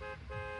Música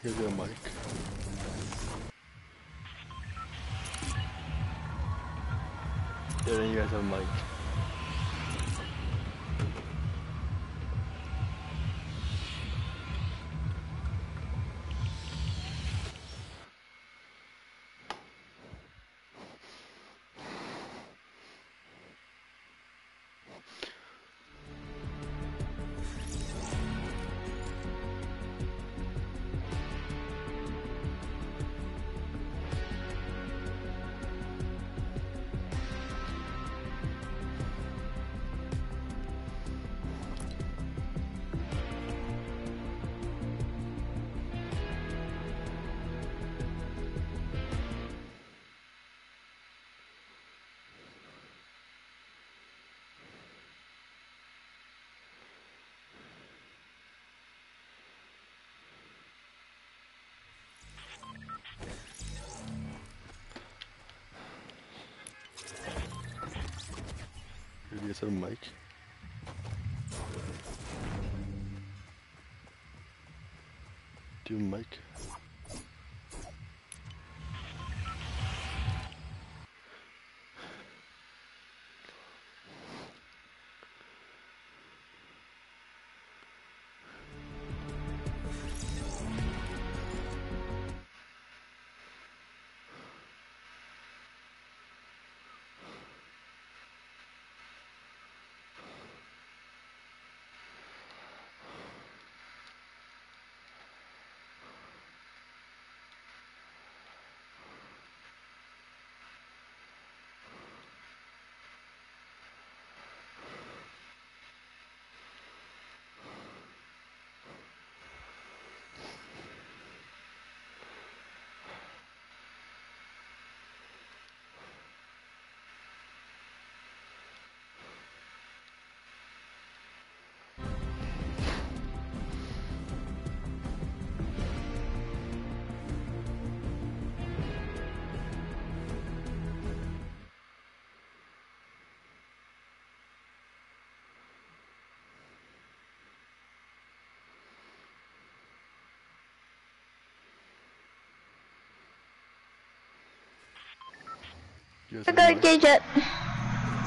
Here's your mic. Yeah, then you guys have a mic. You guys a mic. Do you mic? I have a got mic? gadget.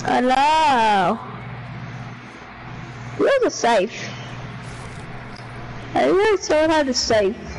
Hello. Where's the safe? I really saw how to safe.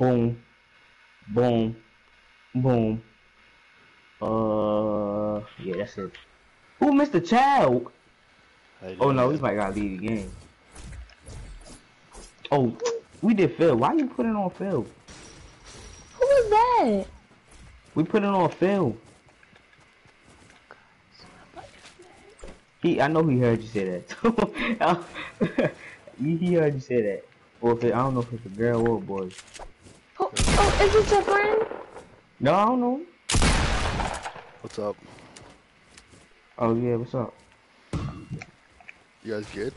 Boom. Boom. Boom. Uh, yeah, that's it. Who missed the child? Oh no, we might gotta leave the game. Oh, we did fill. Why you put it on fill? Who was that? We put it on fill. He, I know he heard you say that. he, he heard you say that. Or if it, I don't know if it's a girl or a boy. Oh, oh is it your friend? No, I don't know. What's up? Oh yeah, what's up? You guys good?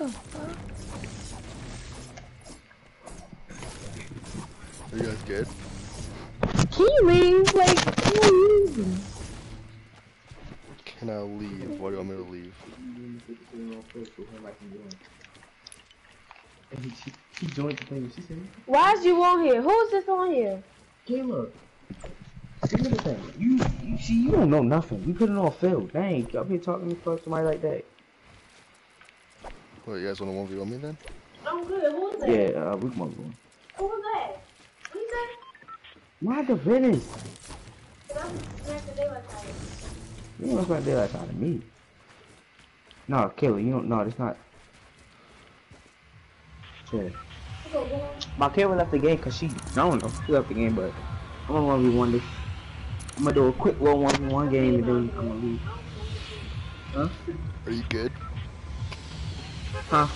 Are you guys good? Can you leave? Like, can you leave? Can I leave? Why do you want me to leave? She, she joined the thing. She said, Why is you on here? Who is this on here? Kayla, see what the thing. You, you see, you don't know nothing. You put it on fill. Dang, you up here talking to fuck somebody like that. What, you guys want to 1v1 me then? I'm good. Who is that? Yeah, uh, we can move on. Who is that? What you say? Why the finish? I'm smacked the daylight out of You don't look like that outside of me. No, Kayla, you don't. No, it's not. Yeah. you. Go, go on. My camera left the game because she. I don't know. She left the game, but I'm gonna one v one this. I'm gonna do a quick little 1v1 game and then I'm gonna leave. Huh? Are you good? Huh?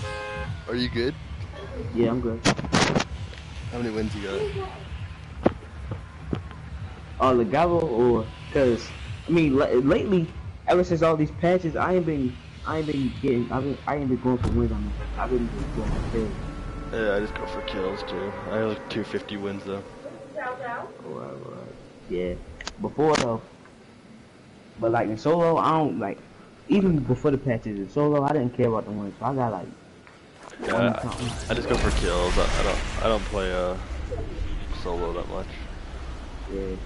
Are you good? Yeah, I'm good. How many wins you got? Uh, oh, Legalo or cause I mean l- lately, ever since all these patches, I ain't been I ain't been getting I been I ain't been going for wins. Mean, I've been going for kills. Yeah, I just go for kills too. I have like 250 wins though. Alright, alright. Yeah. Before though, but like in solo, I don't like. Even before the patches in solo, I didn't care about the wins. So I got like Yeah, one something. I, I just go for kills. I, I don't I don't play uh solo that much. Yeah.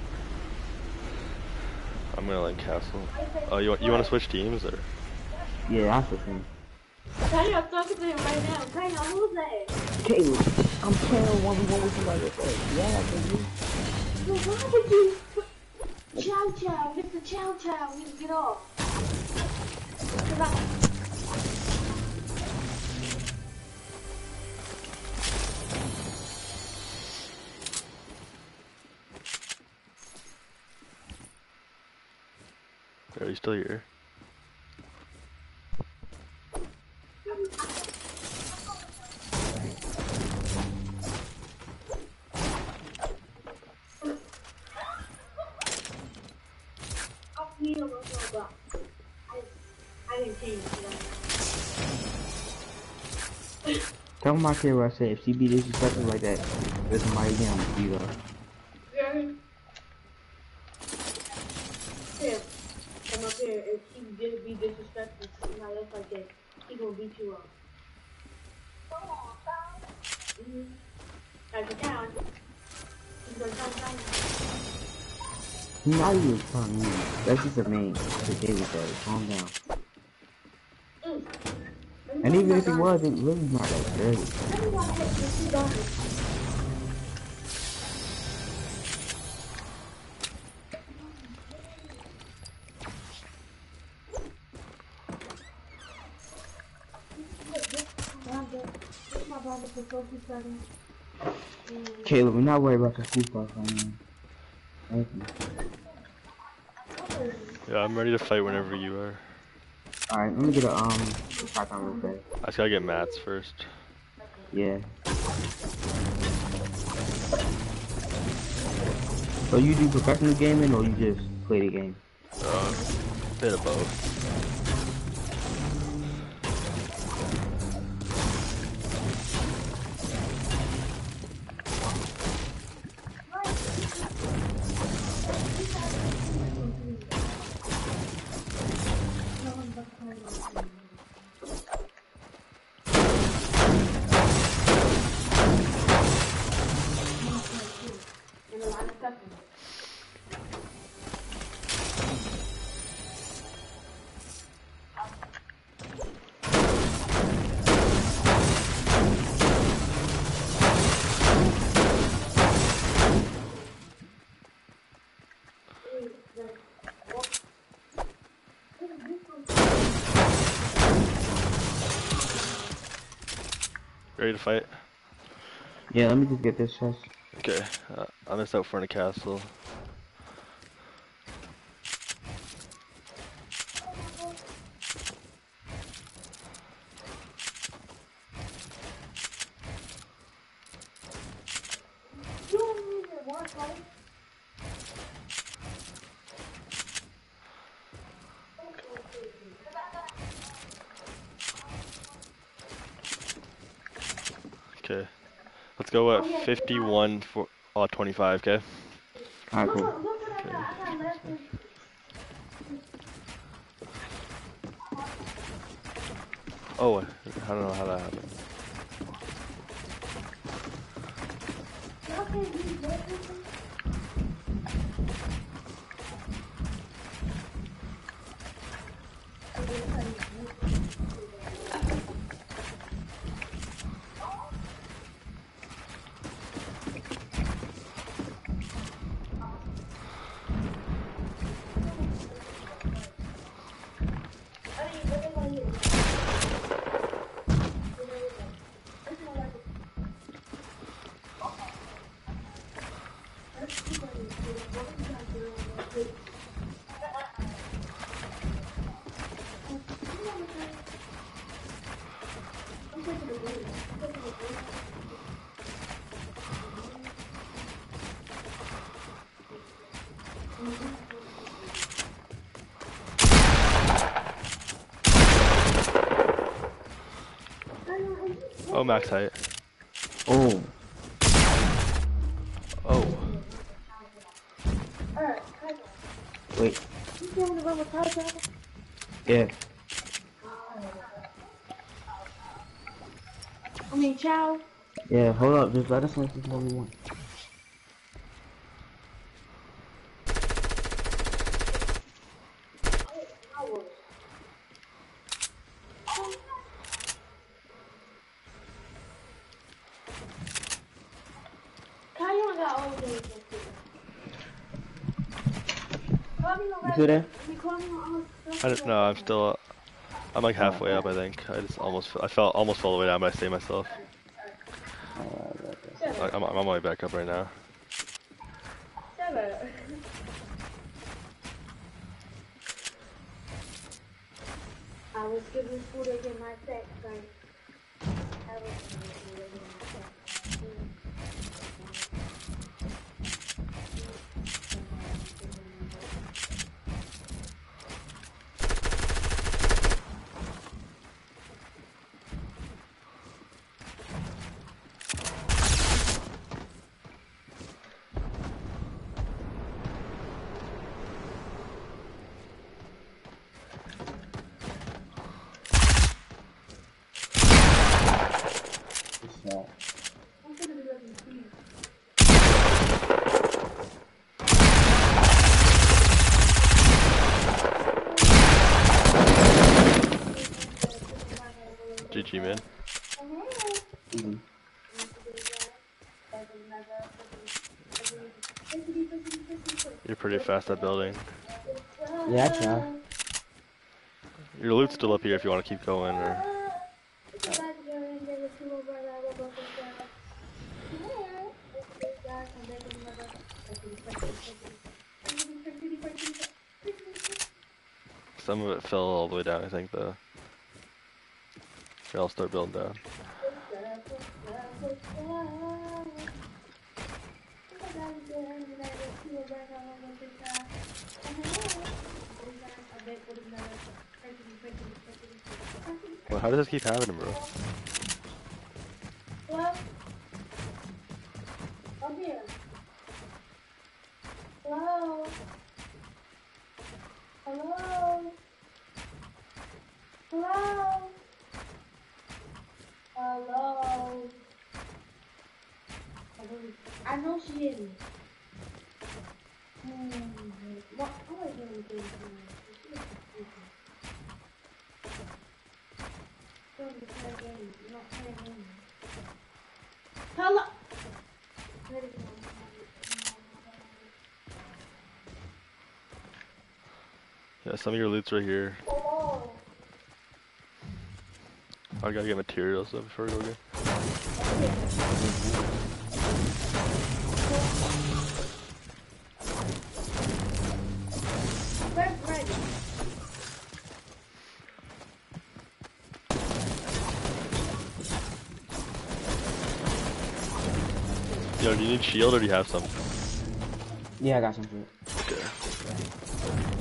I'm gonna like castle. Oh, you want you want to switch teams or? Yeah, that's the thing. Tell I'm talking to him right now. Tell him who's that? Caleb, I'm playing one v one with somebody else. Yeah, I can do. Why would you? Chow chow, get the chow chow. We get off. 'Cause I- Are you still here? I'll see you with no box. I, I didn't change it. Tell my kid what I said. If she be disrespectful like that, there's. I'm gonna beat her. Jerry. Come up here. If she be disrespectful somebody else like that, he gonna beat you up. Mm-hmm. Like a town. He's gonna come down. Even trying me. That's just a man. David said, calm down. Mm. And even if he was, it really not that dirty. Everyone has this done. Caleb, we're not worried about the food mean. Thank you. Yeah, I'm ready to fight whenever you are. Alright, let me get a, um, shotgun real fast. I just gotta get mats first. Yeah. So you do professional gaming or you just play the game? Uh, bit of both. Ready to fight? Yeah, let me just get this chest. Okay, uh, I'm just out front of castle. You don't need to work, right? Okay, let's go at 51 for uh 25. Okay. Alright, cool. Look, look what I got. I got left in- Oh, I don't know how that happened. Y'all Oh, max height. Oh. Oh. Wait. you going to run with Kyle Travel? Yeah. I mean, Chow. Yeah, hold up. Just let us know if this is what we want. Kyle, you don't got all the days. Call me on You still there? You call me on I don't know. I'm still. I'm like halfway up. I think. I just almost. I felt almost all the way down, but I saved myself. I, I'm, I'm on my way back up right now. Shut up. I was giving food again my sex, like. I was giving food again my sex. I'm gonna be looking for you. GG man. Mhm. You're pretty fast at building. Yeah, I try. Your loot's still up here if you want to keep going. Or some of it fell all the way down. I think though. Here, I'll start building down. How does this keep happening, bro? Some of your loot's right here. Hello? I gotta get materials though before we go again. Yo, do you need shield or do you have some? Yeah, I got some shit. Okay.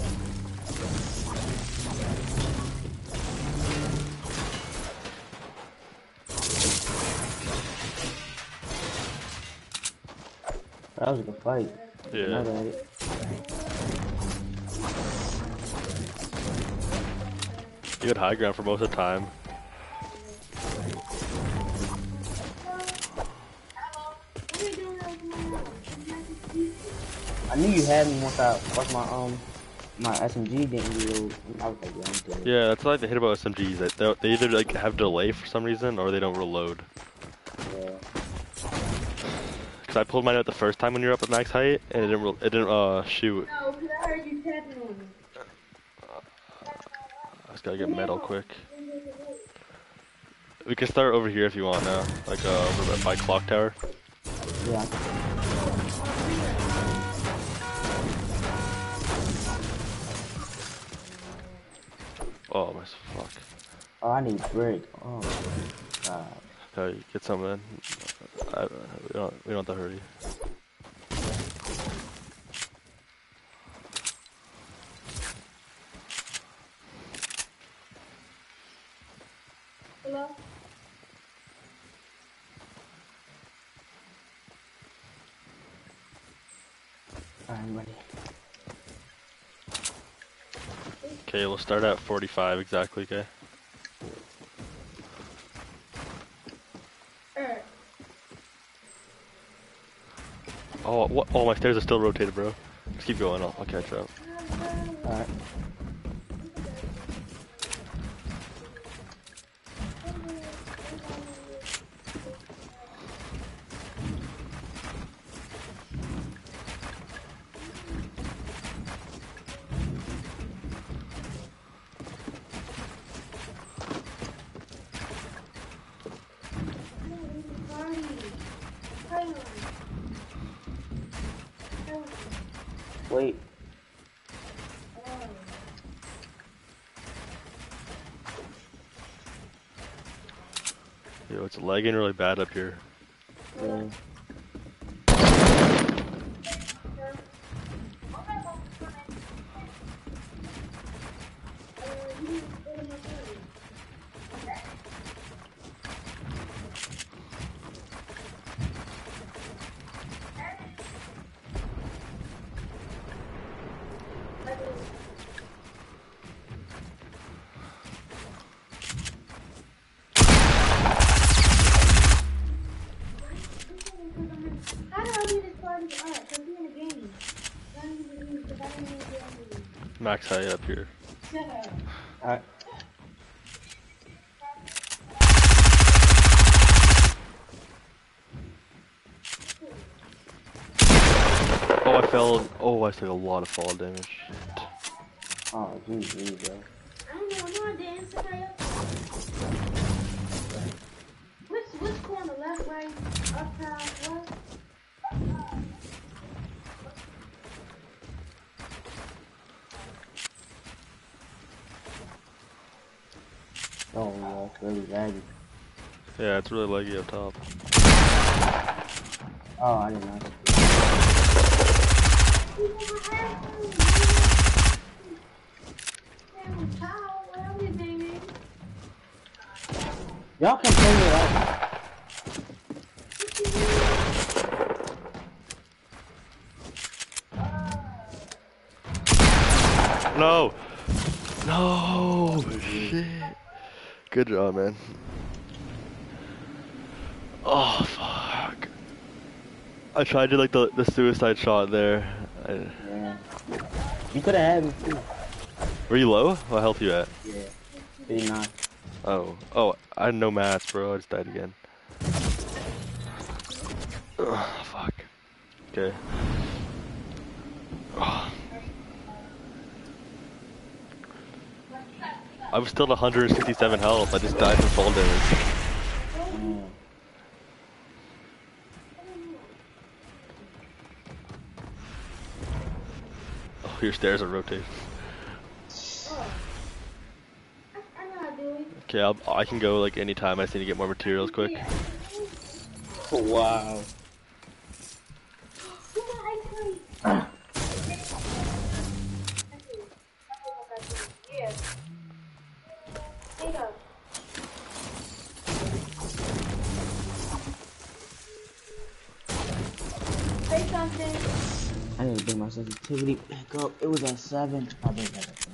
That was a good fight. Yeah. You had high ground for most of the time. What are you doing over my house? I knew you had me once I once my um my SMG didn't reload. I was like, yeah, I'm dead. Yeah, that's like the hit about SMGs. That they, they either like have delay for some reason or they don't reload. Cause I pulled mine out the first time when you're up at max height and it didn't re- it didn't uh shoot. No, because I heard you tapping on me. I just gotta get metal quick. We can start over here if you want now, like uh over by clock tower. Yeah. Oh my fuck. Oh, I need brick. Oh. God. Okay, get some in. I, we don't we don't have to hurry. Hello? I'm ready. Okay, we'll start at 45 exactly. Okay. What? Oh, my stairs are still rotated, bro. Just keep going. I'll, I'll catch up. Alright. Lagging really bad up here. Yeah. How do I do this part of the art? Because I'm in a game. I don't even use- because I don't even do anything. Max high up here. Alright. Oh, I fell. Oh, I took a lot of fall damage. Shit. Oh, GG, bro. I don't know. I'm not dancing. Which, which corner? Left, right, up, down, left? Oh, yeah, it's really laggy. Yeah, it's really leggy up top. Oh, I didn't know. Y'all can play me right. No! No! Shit. Good job, man. Oh, fuck. I tried to like the, the suicide shot there. I, Yeah. You could have had me too. were you low? What health you at? Yeah. 39. Oh. Oh, I had no mats, bro. I just died again. Ugh, fuck. Okay. Ugh. I was still at 167 health. I just died from fall damage. Your stairs do it. Okay, I'll, I can go like anytime. I just need to get more materials quick. Wow. Sensitivity back up. It was at 7. I think that.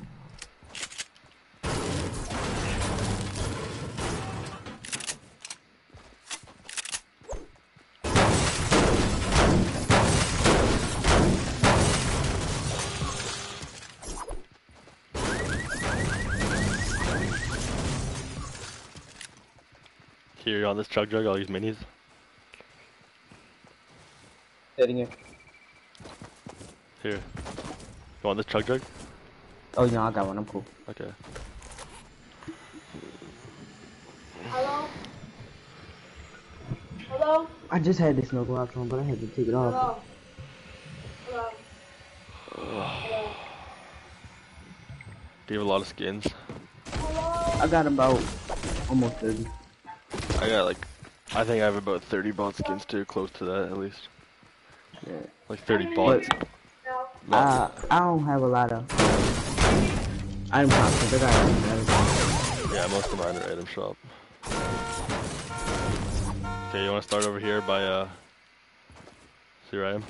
Here on this chug jug, I'll use minis. Sitting here. Here. You want this chug jug? Oh, no, I got one. I'm cool. Okay. Hello? Hello? I just had this snorkel out on, but I had to take it off. Hello? Hello? Gave a lot of skins. Hello? I got about almost 30. I got like, I think I have about 30 bot skins too, close to that at least. Yeah. Like 30 bots. No. Uh, I don't have a lot of item shops, but I got everything. Yeah, most of mine are item shop. Okay, you want to start over here by, uh, see where I am?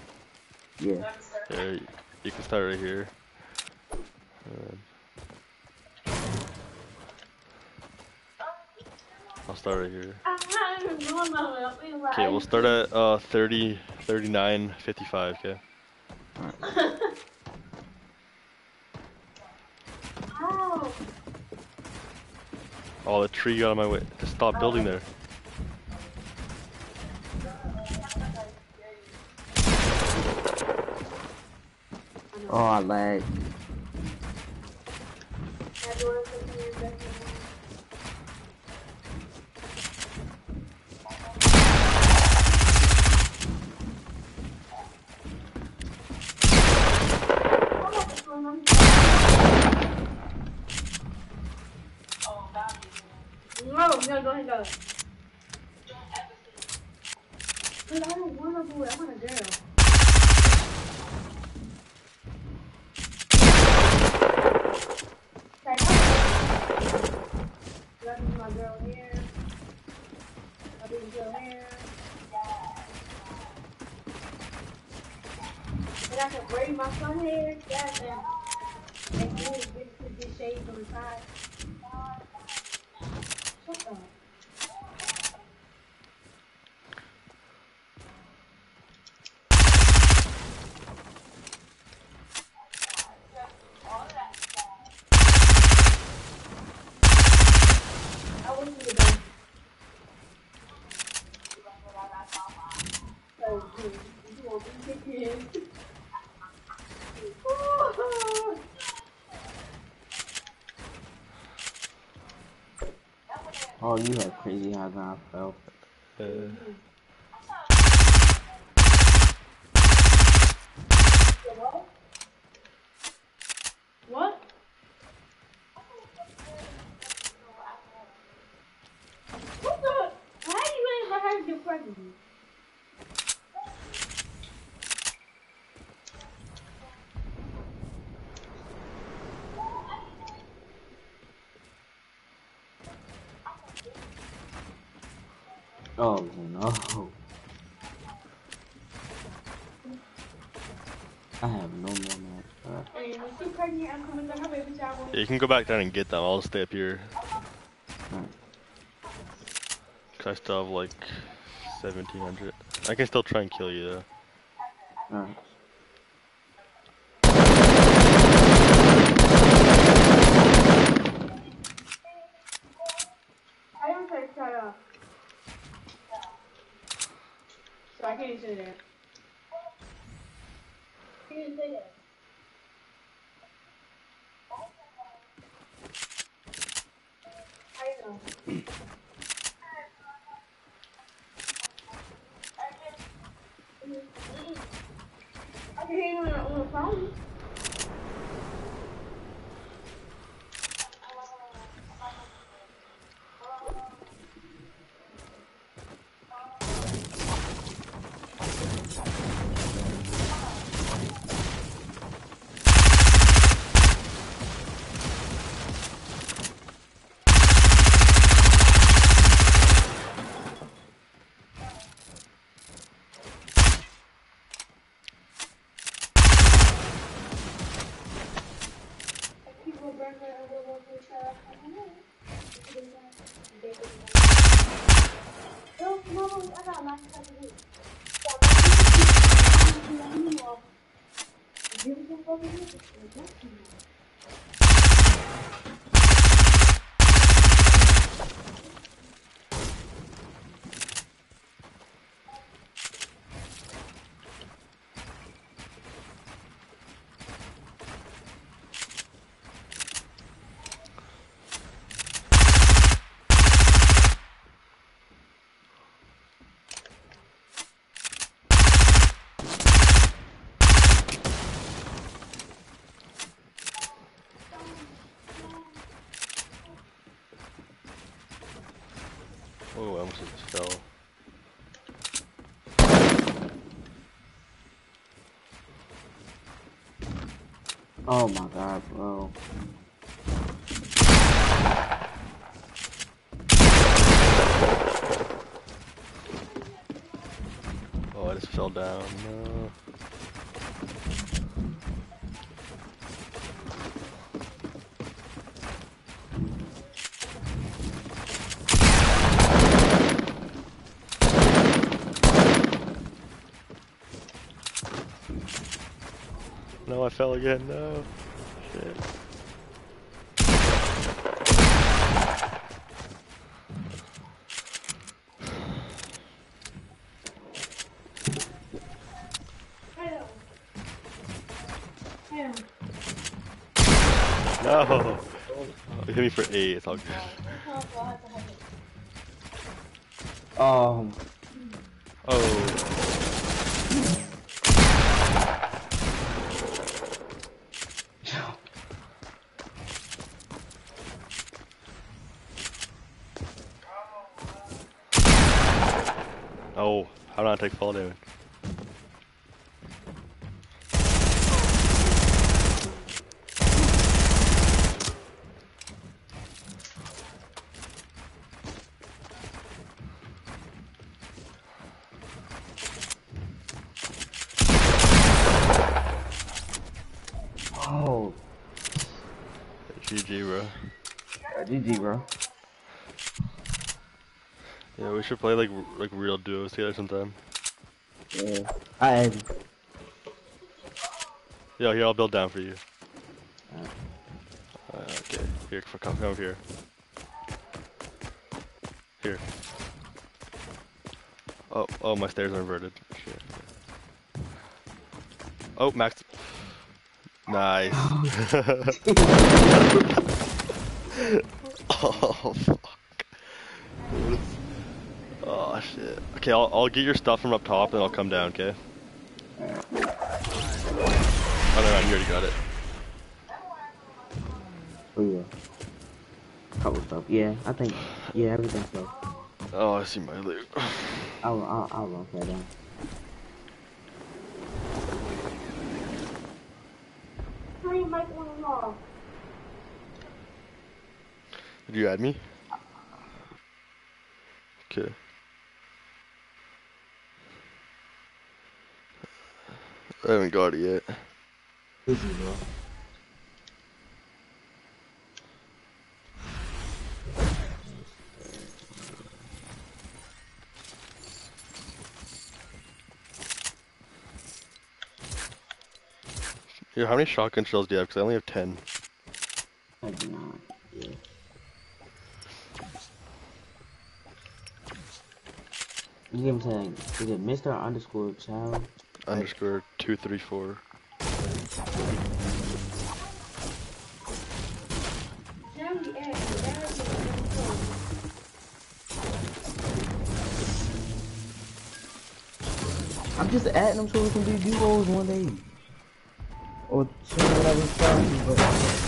Yeah. Yeah, you, you can start right here. Um, I'll start right here. Okay, we'll start at uh 30, 39, 55, okay? Ow. Oh, the tree got on my way. Just stop building there. Oh, I lag. No, no, go ahead, go. But I don't want to do it. I want a girl. Like, Let me my girl here. I'll be the girl here. And I can braid my son hair. Yes, and and do it get to get shaved on the side. Shut up. I want you to go. So, you you want me to kick in? Oh, you have crazy high ground, bro. Uh, What? What? What the? Why are you letting her get pregnant? Oh no. I have no more match, bro. And when she's pregnant, I'm coming to her baby shower. yeah, you can go back down and get them. I'll stay up here. Alright. Cause I still have like 1700. I can still try and kill you though. Alright. Oh my god, bro. Oh, I just fell down. No. No, I fell again. No. Shit. No. You hit me for eight. It's all good. Oh. Oh, how do I take fall damage? oh, GG, bro. uh, GG, bro. Yeah, we should play like like real duos together sometime. Yeah, I Yeah, here I'll build down for you. Uh, okay, here, come over here. Here. Oh, oh, my stairs are inverted. Shit. Oh, Max. Nice. oh, fuck. What is- Oh, shit. Okay, I'll, I'll get your stuff from up top and I'll come down, okay? Oh, no, no, you already got it. Oh yeah. Couple stuff. Yeah, I think. Yeah, everything's so. Oh, I see my loot. I'll I'll I'll run that down. How do you make one more? Did you add me? Okay. I haven't got it yet. Busy, bro. Here, how many shotgun shells do you have? Because I only have 10. I do not. Yeah. You get what I'm saying? Is it Mr. underscore child? Underscore 234. Jeremy X, Jeremy I'm just adding them so we can do duos one day. Or two whatever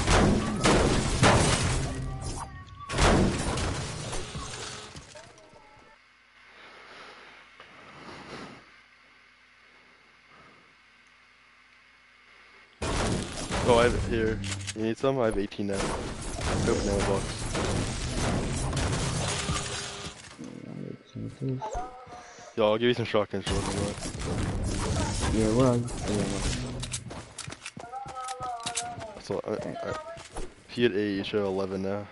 here. You need some? I have 18 now. Open the box. Yo, I'll give you some shotguns you want. Yeah, well, yeah, So, I, I, he had 8, you should have 11 now.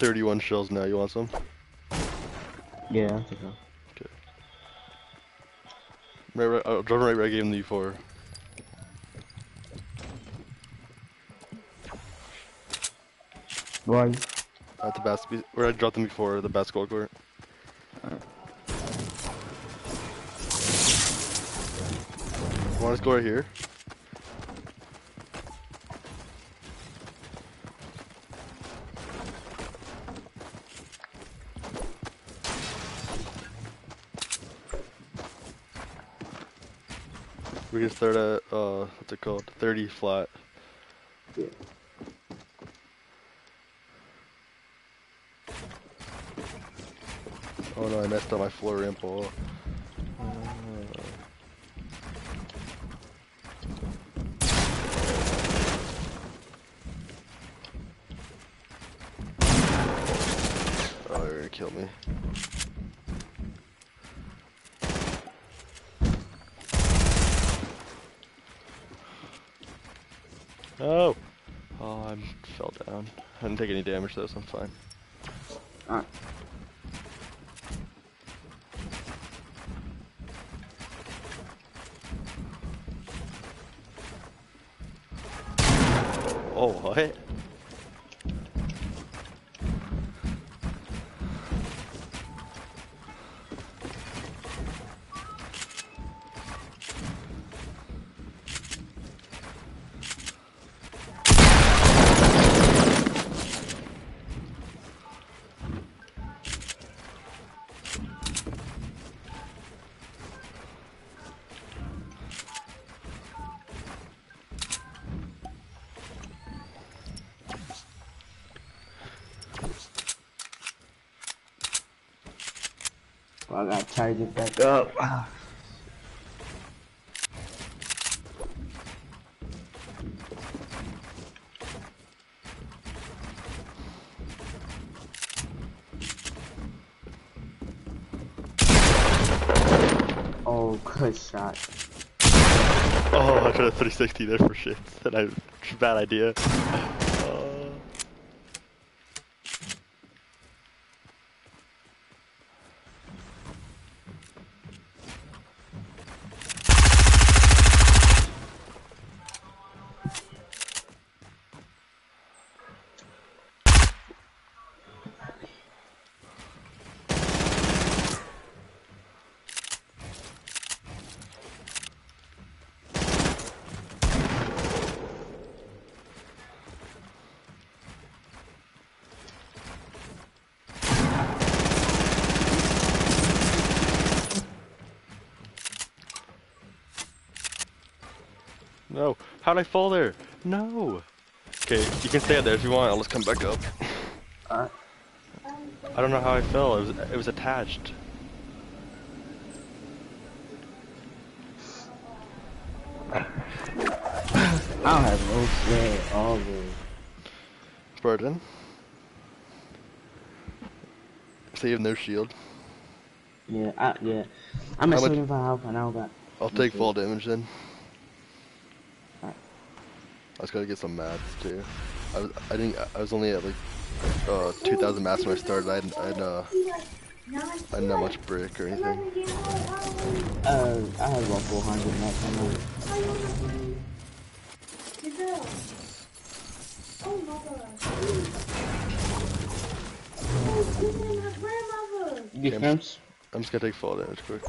31 shells now. You want some? Yeah, I'll take. Okay. Right, right, oh, I'll drop right, right, gave him the E4. Why? At the bas where I dropped them before, the basketball court. Right. Want to score right here? We can start at, uh, what's it called? 30 flat. Yeah. Oh no, I messed up my floor ramp wall. Oh, kill me. Oh! Oh, I fell down. I didn't take any damage though, so I'm fine. Alright. Oh, what? Well, I gotta it back up. Ah. Oh, good shot. Oh, I tried a 360 there for shit. And I, bad idea. Uh, no. How'd I fall there? No. Okay, you can stay out there if you want. I'll just come back up. Alright. I don't know how I fell. It was it was attached. I don't have no sweat at all, bro. Burden. So you have no shield. Yeah, I, yeah. I'm at How much- 75 and I don't got. I'll take fall damage then. Alright. I was gonna get some mats too. I was I didn't I was only at like uh 2,000 mats when I started. I hadn't I had uh I didn't have much brick or anything. Uh, I had about 400 max on mine. Oh my god. Oh, this my grandmother. You get Yeah. scrims? I'm just gonna take fall damage quick.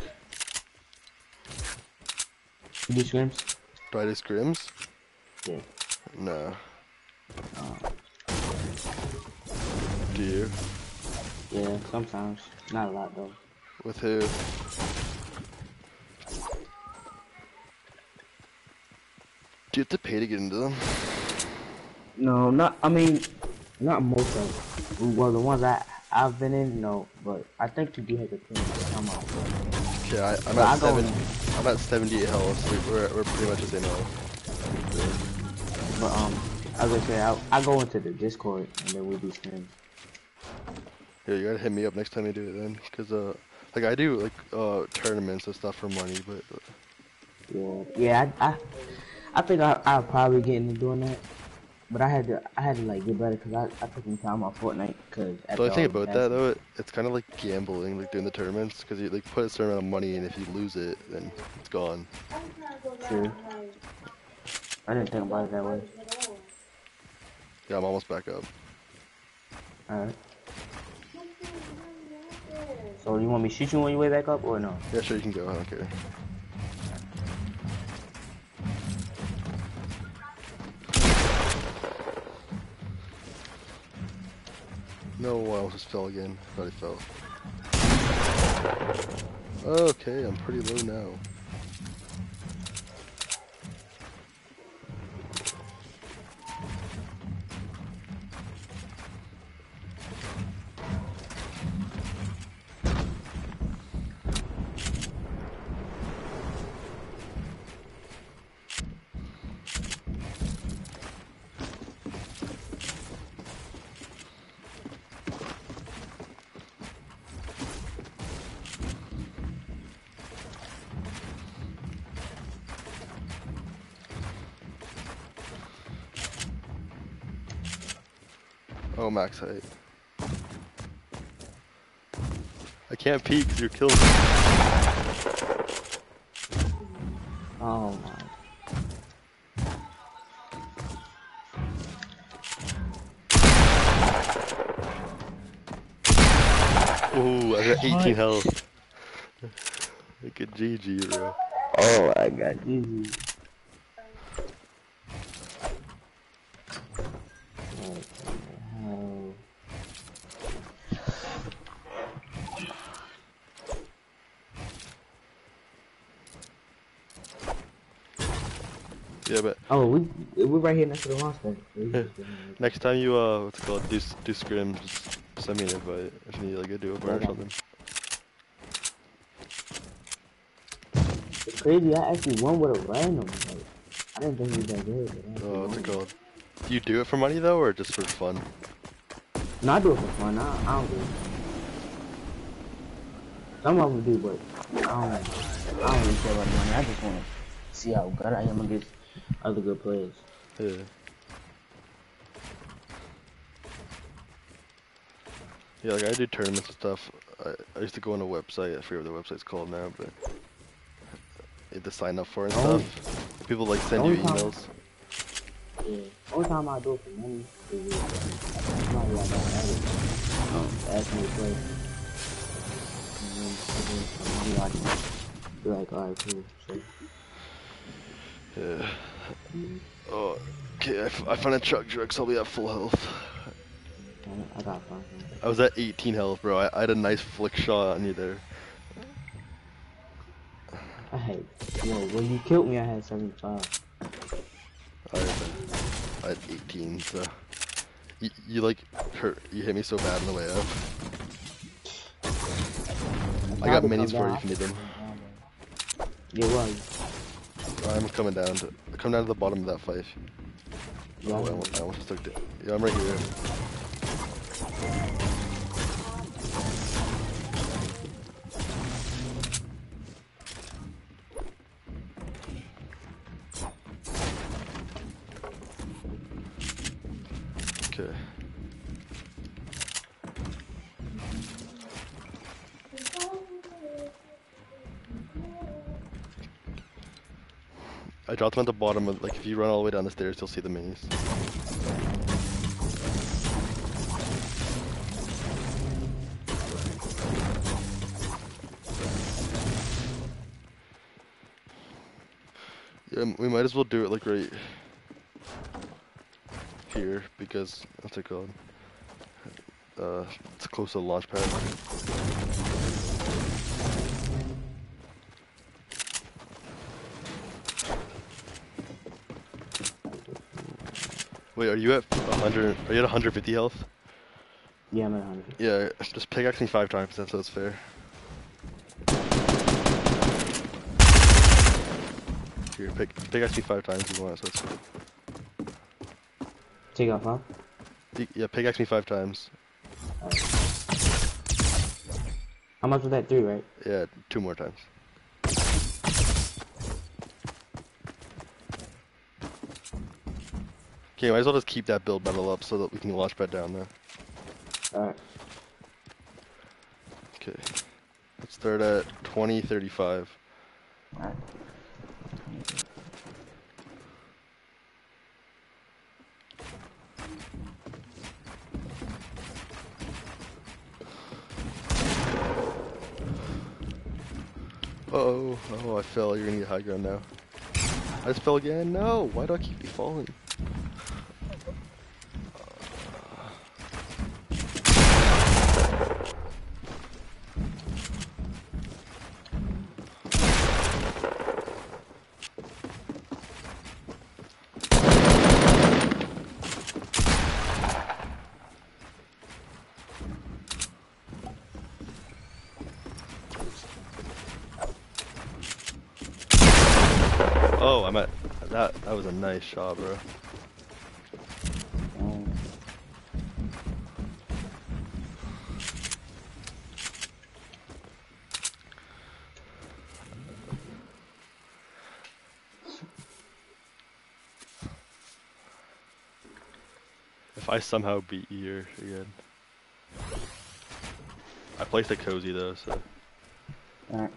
You do scrims? Do I do scrims? Yeah. No. Do you? Yeah, sometimes. Not a lot though. With who? Do you have to pay to get into them? No, not. I mean, not most of them. Well, the ones I I've been in, no. But I think you do have to pay to come out. Okay, I, I'm But I at go seven. I'm at 78 health. So we're we're pretty much the same health. But um, as I say, I I go into the Discord and then we do scrims. Yeah, you gotta hit me up next time you do it then, cause uh, like I do like uh tournaments and stuff for money, but uh, Yeah, yeah. I I, I think I I'll probably get into doing that. But I had to I had to like get better because I I took some time off Fortnite because. the only thing about that though, it, it's kind of like gambling, like doing the tournaments, cause you like put a certain amount of money, and if you lose it, then it's gone. True. I didn't think about it that way. Yeah, I'm almost back up. Alright. So you want me to shoot you on your way back up or no? Yeah, sure, you can go. I don't care. No, I almost fell again. I Thought he fell. Okay, I'm pretty low now. Oh, max height. I can't peek because you're killing me. Oh my. Ooh, I got 18 health. Like a GG, bro. Oh I got GG. Oh, Yeah, but Oh, we we're right here next to the launch pad. Next time you, uh, what's it called, do, do scrims, just send me an invite if you need like a duo bar or something. It's crazy. I actually won with a random. Like, I didn't think was that good. But Oh, what's it called? Do you do it for money though, or just for fun? No, I do it for fun. I, I don't do it. Some of them do, but I don't. I don't really care about the money. I just want to see how good I am against other good players. Yeah. Yeah, like I do tournaments and stuff. I, I used to go on a website. I forget what the website's called now, but you had to sign up for and Oh. stuff. People like send you emails. Yeah. Only time I do it for money is somebody like that ask, ask me to play. And then if it's for money, I can be like, alright, cool. So, Yeah. Oh, okay. I, f- I find a chug jugs. I'll be at full health. I, got. I was at 18 health, bro. I, I had a nice flick shot on you there. I had, yo, when you killed me, I had 75. I had, I had 18, so you, you like hurt. You hit me so bad on the way up. I got minis for you if you need them. Yeah, well, I'm coming down to come down to the bottom of that fight. Oh, I almost, I almost took it. Yeah, I'm right here. I dropped them at the bottom of, like, if you run all the way down the stairs, you'll see the minis. Yeah, we might as well do it, like, right here, because, what's it called? Uh, it's close to the launch pad. Wait, are you at 100? Are you at 150 health? yeah, I'm at 100. Yeah, just pickaxe me five times. That's that's fair. Here, pick pickaxe me five times if you want. So it's good. Take off, huh? Yeah, pickaxe me five times. How much was that? Three, right? Yeah, two more times. Okay, might as well just keep that build metal up so that we can launch pad down there. Alright. Okay. Let's start at 2035. Alright. Uh oh, oh, I fell. You're gonna get high ground now. I just fell again? No! Why do I keep falling? Nice shot, bro. If I somehow beat you again, I placed a cozy though, so alright.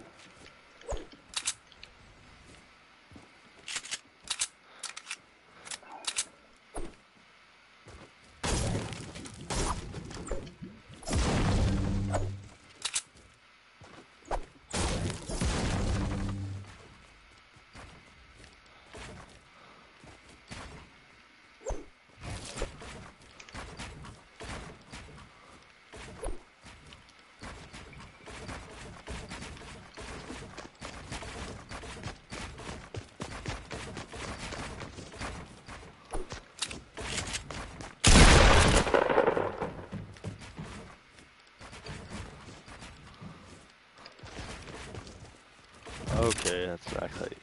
That's max height.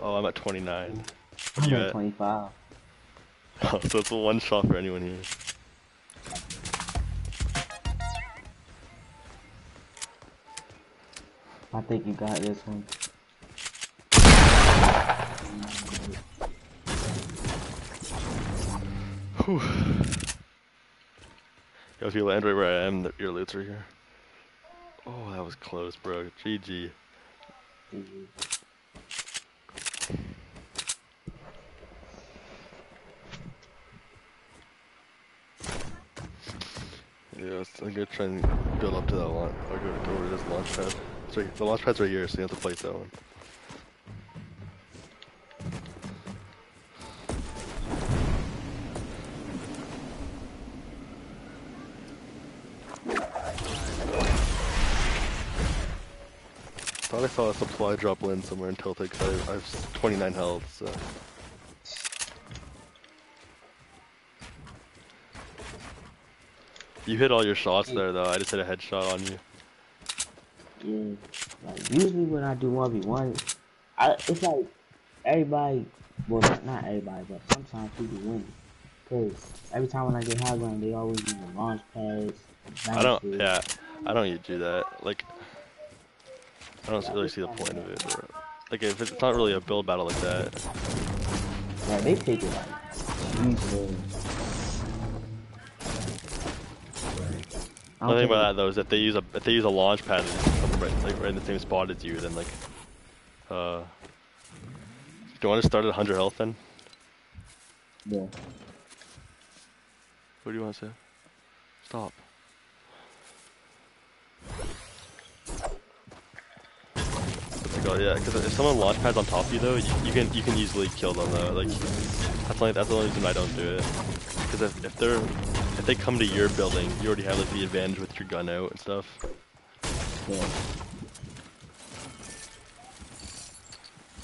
Oh, I'm at 29. I'm You at at- 25. Oh, so it's a one shot for anyone here. I think you got this one. Whew. Yo, if you land right where I am, your loot's are here. Was close, bro. GG. Yeah, I'm gonna try and build up to that launch. I'll go, go over to this launch pad. It's right, the launch pad's right here, so you have to place that one. A drop land somewhere in Tilted because I, I have 29 health, so. You hit all your shots there though, I just hit a headshot on you. Yeah. Like, usually when I do 1v1, I, it's like everybody, well, not, not everybody, but sometimes people win. Because every time when I get high ground, they always use the launch pads. I don't, yeah, I don't you do that. Like, I don't really see the point of it. Or, like, if it's not really a build battle like that. Yeah, they take it like easily. The thing about that though is if they use a if they use a launch pad and just come right, like, right in the same spot as you, then like, uh, do you want to start at 100 health then? Yeah. What do you want to say? Stop. Called? Yeah, because if someone launch pads on top of you though, you, you can you can easily kill them though. Like that's only that's the only reason I don't do it. Because if, if they're if they come to your building, you already have like the advantage with your gun out and stuff. Yeah.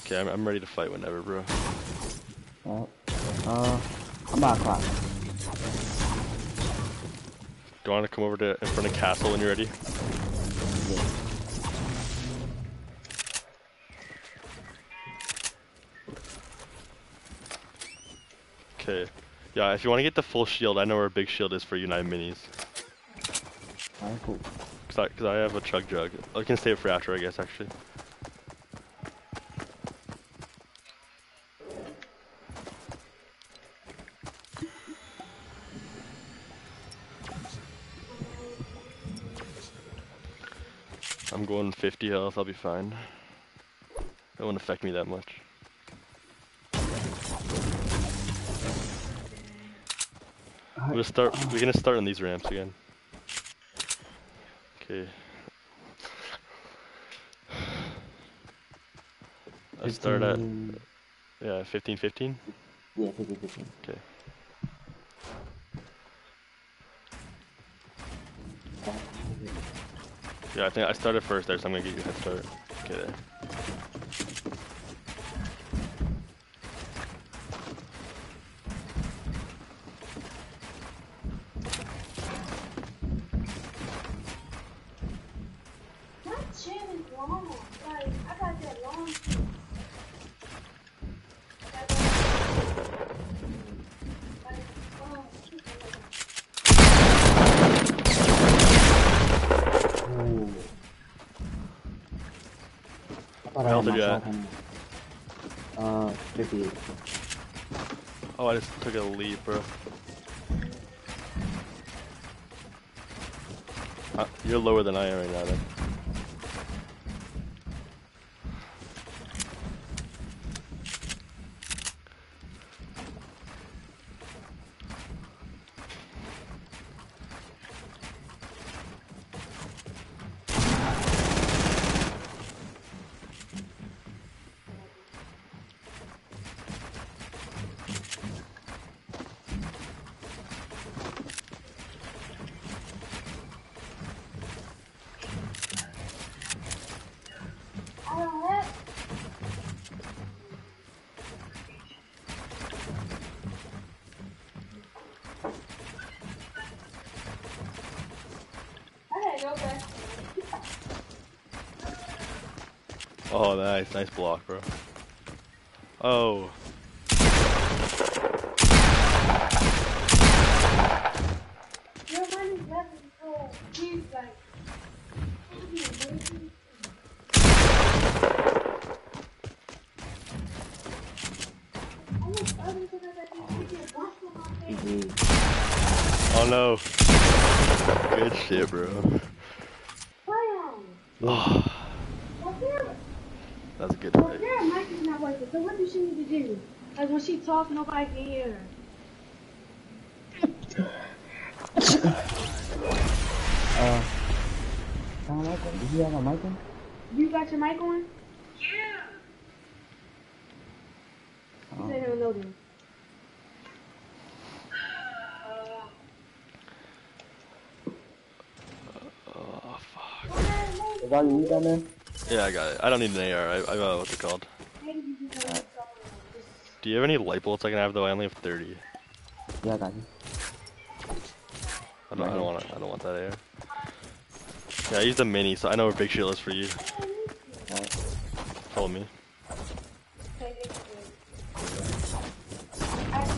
Okay, I'm, I'm ready to fight whenever, bro. Well, uh, I'm about clock. Do you want to come over to in front of castle when you're ready? Yeah, if you want to get the full shield, I know where a big shield is for United Minis. Alright, cool. Cause I, cause I have a chug jug. I can save it for after, I guess, actually. I'm going 50 health, I'll be fine. It won't affect me that much. We're gonna start. We're gonna start on these ramps again. Okay. I start at yeah, fifteen, fifteen. Yeah, fifteen, fifteen. Okay. Yeah, I think I started first there, so I'm gonna get you a head start. Okay. There. Lower than I am right now, then. Oh, nice, nice block, bro. Oh, Your money's left is so he's like. Almost everything that I do, you get washed on my face. GG. oh no. Good shit, bro. Bam! Oh, Well, there, that's a good well, pick. there, mic is not working. So what does she need to do? Like when she talks, nobody can hear her. Uh, sound like one. Did you have a mic on? You got your mic on? Oh. You said no, no, then. Oh, fuck. Is all you need down there? Yeah, I got it. I don't need an AR. I, I got what's it called. Maybe you can go Do you have any light bullets I can have though? I only have 30. Yeah, I got you. I don't, I don't want I don't want that air. Yeah, I used a mini, so I know where Big Shield is for you. Alright. Follow me. I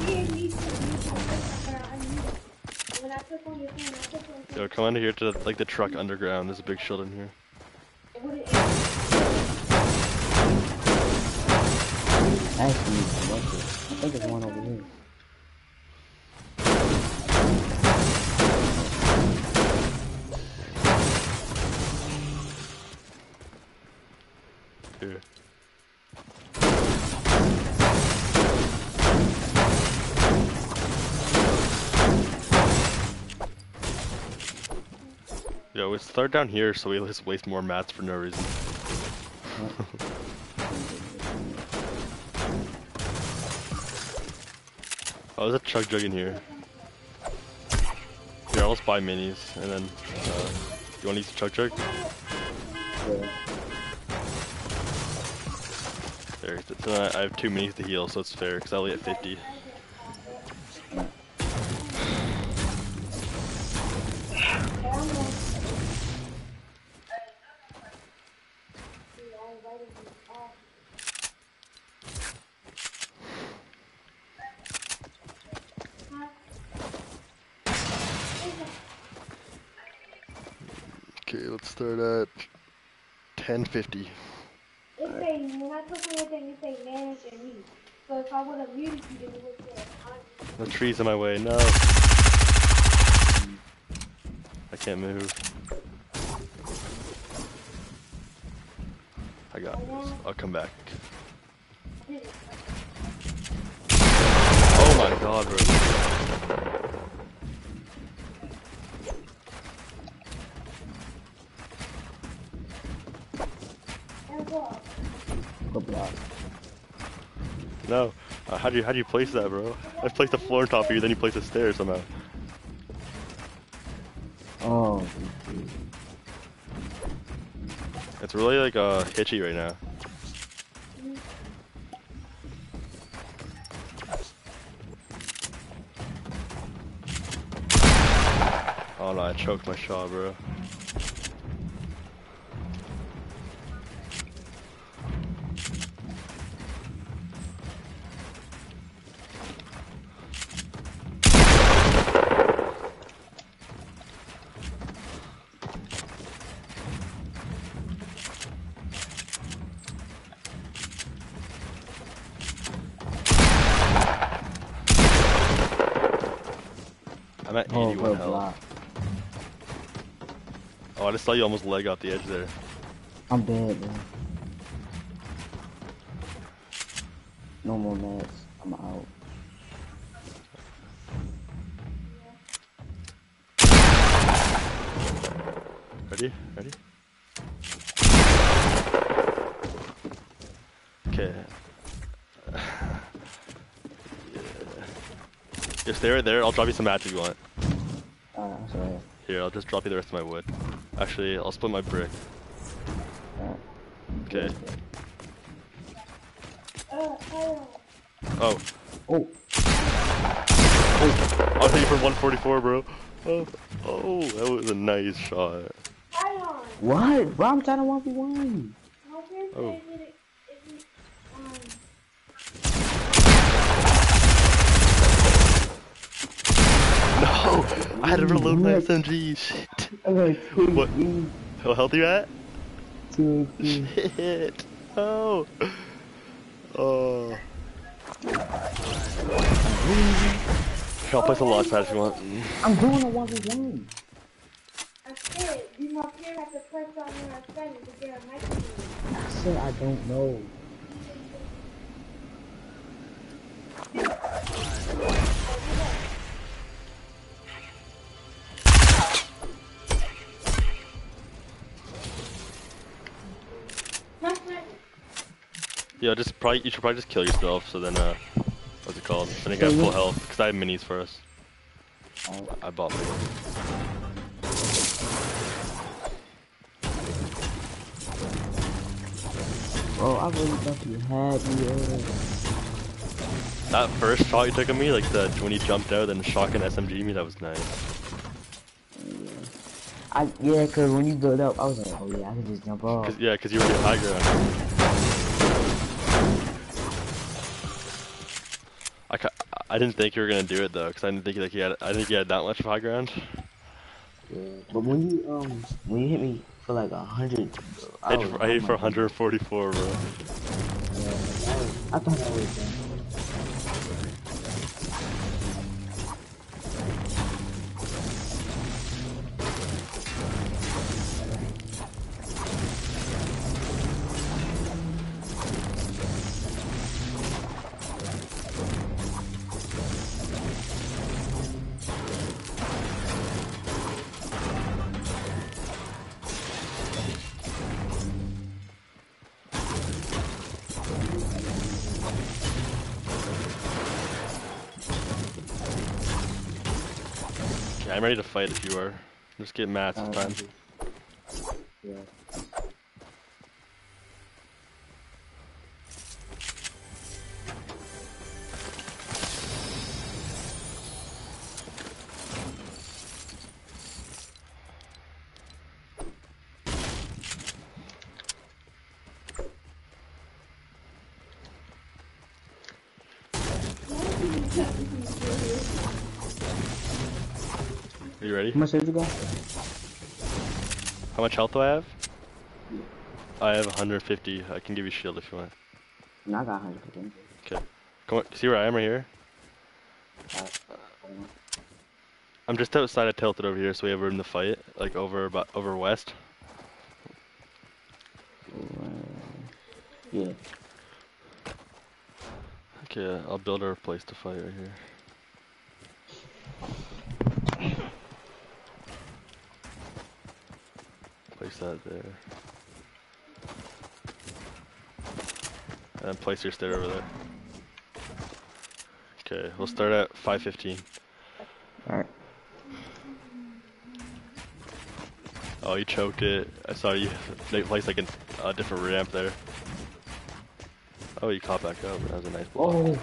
did need to use my phone, I need it. When I click on your phone, I click on your Yo, come under here to like the truck underground. There's a big shield in here. phone. What it is. I actually need to watch it. I think there's one over here. Here. Yo, we start down here so we just waste more mats for no reason. oh, there's a chug jug in here. Here, I'll just buy minis and then. Uh, you want to use the chug jug? Yeah. There, so I I have two minis to heal, so it's fair because I only at 50. Okay, let's start at 1050. It say, when I click on your thing, it say manage and mute. So if I would have muted you, then it would say, Tree's in my way. No. I can't move. I got this. I'll come back. Oh my god, bro. and what? Good block. No. Uh, how do you how do you place that, bro? I placed the floor on top of you, then you place the stairs somehow. Oh, It's really like uh hitchy right now. Oh no, I choked my shot, bro. Saw you almost leg off the edge there. I'm dead, man. No more meds. I'm out. Ready? Ready? Okay. Just stay right there. I'll drop you some mats if you want. Alright, I'm sorry. Here, I'll just drop you the rest of my wood. Actually, I'll split my brick. Okay. Tyler. Oh. Oh, I'll take you for 144, bro. Oh, oh, that was a nice shot. What? Bro, I'm trying to 1v1. Oh. said that it, it, No! I had to reload my SMG. Shit. I'm like, What? How healthy you at? two, two. Shit. Oh. Oh. Here, I'll place a launch pad if you want. I'm doing a 1v1. I said, you my parent have to press on your friend to get a microphone. I said I don't know. Yeah, just probably you should probably just kill yourself. So then, uh, what's it called? Then you got full health because I have minis for us. Oh, I bought minis. bro, I really thought you had me. That first shot you took at me, like the when you jumped out and shotgun SMG me, that was nice. I yeah, cause when you build up, I was like, oh yeah, I can just jump off. Cause yeah, cause you were in high ground. I, ca- I didn't think you were gonna do it though, cause I didn't think like you had I didn't think you had that much of high ground. Yeah, but when you um when you hit me for like a hundred, I I, hit, was, I hit for 144, bro. Yeah, I, I thought I was done. Ready to fight if you are. Just get mats this Uh, time. Yeah. You ready? How much did you go? How much health do I have? I have 150. I can give you shield if you want. No, I got 100%. Okay. Come on, see where I am right here? Uh, I'm just outside of tilted over here, so we have room to fight, like over about over west. Uh, yeah. Okay, I'll build our place to fight right here. Place that there. And place your stair over there. Okay, we'll start at 5:15. Alright. Oh, you choked it. I saw you they placed like a uh, different ramp there. Oh, you caught back up. That was a nice block. Oh.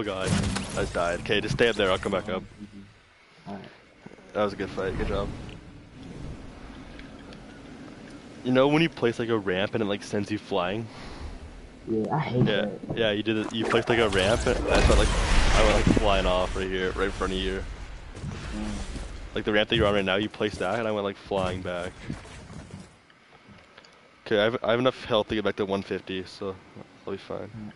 Oh god. I just died. Okay, just stay up there. I'll come back up. Alright. That was a good fight. Good job. You know when you place like a ramp and it like sends you flying? Yeah, I hate Yeah, that. yeah. You did it. You placed like a ramp and I felt like I went like flying off right here, right in front of you. Mm. Like the ramp that you're on right now, you placed that and I went like flying back. Okay, I have, I have enough health to get back to 150, so I'll be fine. Up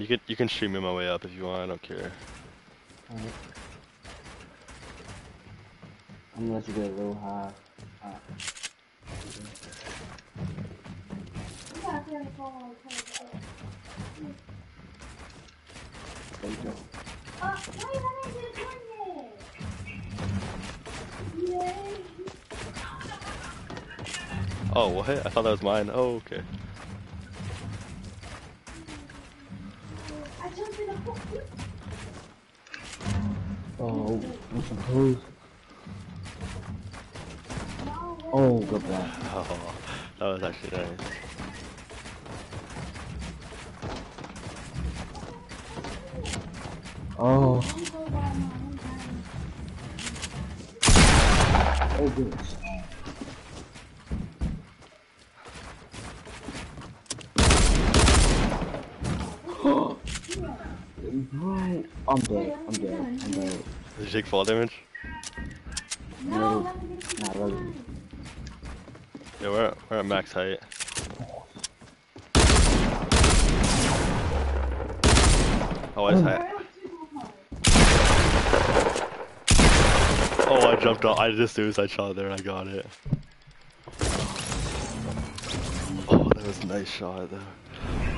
You can you can stream me my way up if you want. I don't care. Alright. I'm gonna let you get a little high. high. You gotta turn the phone on. turn the phone. There you go. Uh, wait, I didn't get a turn yet. Yay. Oh, what? I thought that was mine. Oh, okay. Oh, I'm supposed. No, wait. Oh, good. Oh, that was actually nice. Oh, I'm so bad, man. I'm dying. oh goodness. Right. I'm dead. I'm dead. I'm dead. Did you take fall damage? No, No, let me get not really. Yeah, we're at, we're at max height. Oh, I just had, Where else you going? Oh, I jumped off. I just suicide shot there and I got it. Oh, that was a nice shot though.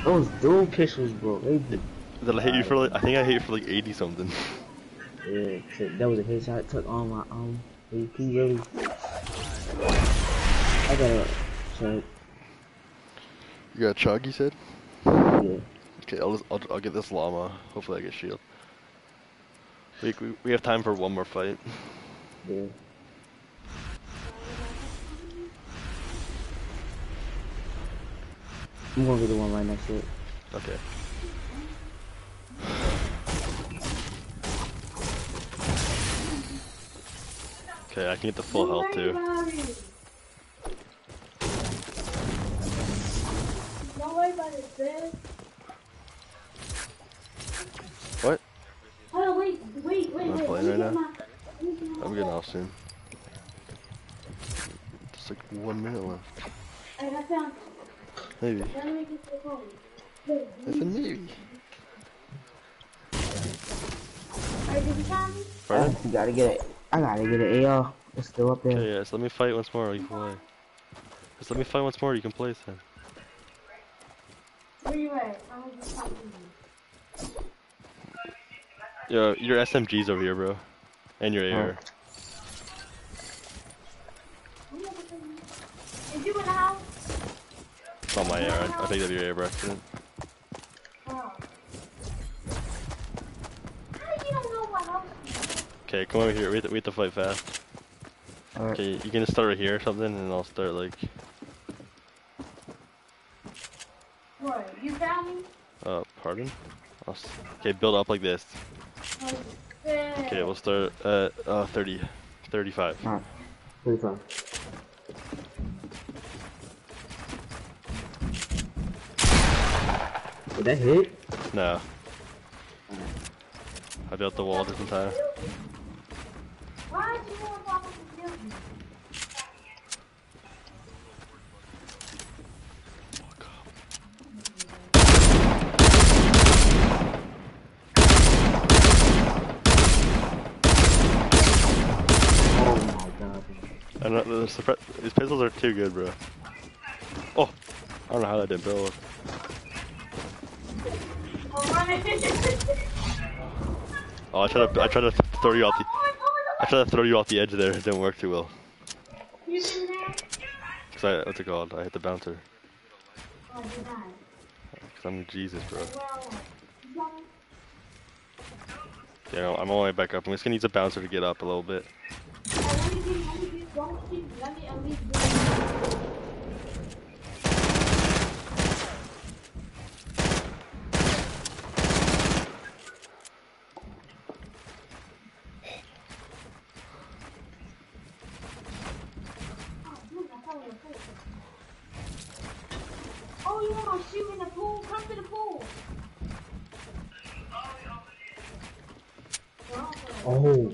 Those dual pistols, bro. They did. Did I hit you for like? I think I hit you for like 80 something. Yeah, that was a headshot. Took on my um, own AP really. I gotta check. You got a chug, you said? Yeah. Okay, I'll, just, I'll I'll get this llama. Hopefully, I get shield. We, we we have time for one more fight. Yeah. I'm gonna be the one right next to it. Okay. Okay, I can get the full health too. Don't worry about it, bitch. What? Oh, wait, wait, wait, Am I wait. playing let me right get now? my- let me get my I'm getting off soon. Just like one minute left. Hey, I found Maybe. Let me get the phone. Wait, I said maybe. Alright, did you find me? Pardon? You gotta get it. I gotta get an AR. It's still up there. Okay, yeah, so let me fight once more, you can play. Just let me fight once more, you can play then. Where you at? I'm just you. Yo, your SMG's over here, bro. And your AR. Is you in the house? It's not my AR. I, I picked up your AR by accident. Oh. How do you don't know my house? Okay, come over here. We have to, we have to fight fast. Alright. Okay, you can just start right here or something, and I'll start like, What? You found me? uh, pardon? I'll s- Okay, build up like this. Okay, we'll start at uh, 30, 35. Alright. Pretty fun. Did that hit? No. I built the wall just in time. Why did you want to talk to me? I know the suppre- these pistols are too good, bro. Oh, I don't know how that didn't build. I'm. Oh, I tried to I tried to throw you off the I tried to throw you off the edge there. It didn't work too well. You see that? Cause I what's it called? I hit the bouncer. I? Cause I'm Jesus, bro. Well, you got me? Yeah, I'm all the way back up. I'm just gonna use a bouncer to get up a little bit. Oh.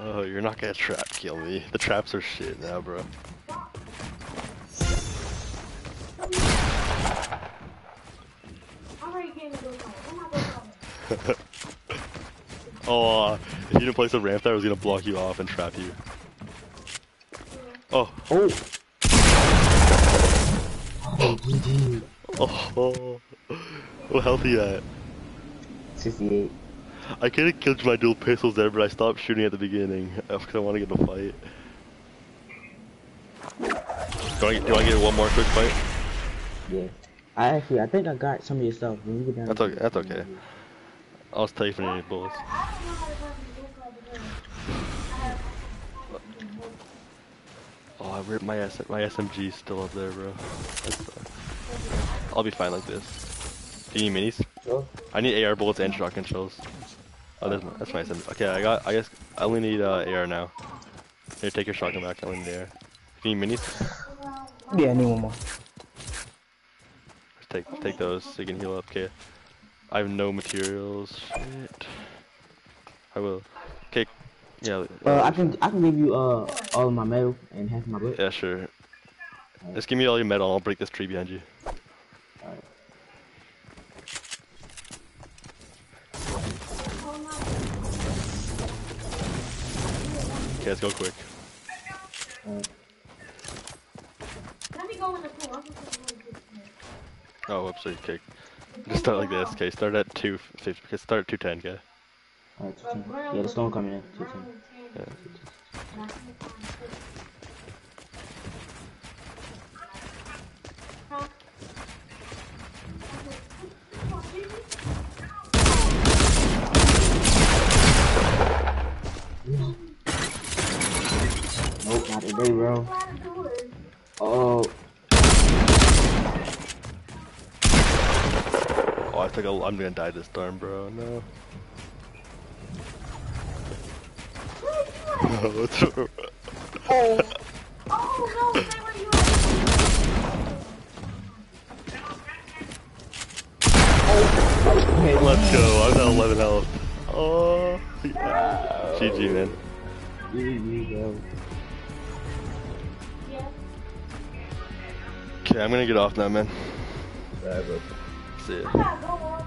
Oh, you're not gonna trap kill me. The traps are shit now, bro. I'm already getting a good one. Where my good one? Oh, uh, if you didn't place a ramp there, I was gonna block you off and trap you. Oh, Oh. Oh, GG. oh, oh. What health are you at? 68. I could have killed my dual pistols there, but I stopped shooting at the beginning uh, because I want to get in a fight. Do I, do I get one more quick fight? Yeah. I actually, I think I got some of your stuff. When you get down That's okay. That's okay. I'll just tell you if I any bullets. I don't know how to run the book club because I have Oh, I ripped my S my SMG still up there, bro. I'll be fine like this. Do you need minis? Sure. I need AR bullets and shotgun shells. Oh, that's my, that's my. Okay, I got. I guess I only need uh, AR now. Here, take your shotgun back. I only need AR. You need minis? Yeah, I need one more. Just take take those so you can heal up. Okay. I have no materials. Shit. I will. Okay. Yeah. Uh, I can I can give you uh all of my metal and half my bullet. Yeah, sure. Just give me all your metal. I'll break this tree behind you. Okay, let's go quick. Alright. Let me go in the pool. I'm just gonna go get some. Oh, whoops. Okay. Just start like this. Okay, start at two fifty. Okay, start at two ten. Okay. Alright, 210. Yeah, the storm coming in. 210. Brown and tan. And I can't find fish. Huh? Come on, baby. Nope, not today, bro. Go out the doors. Oh, Oh, I think I'll, I'm gonna die this time, bro. No. Where you at? What's? Oh no, you. Let's go. I'm at 11 health. Oh. Yeah. GG, man. GG, bro. Okay, I'm gonna get off now, man. Alright, bro. See ya. I gotta go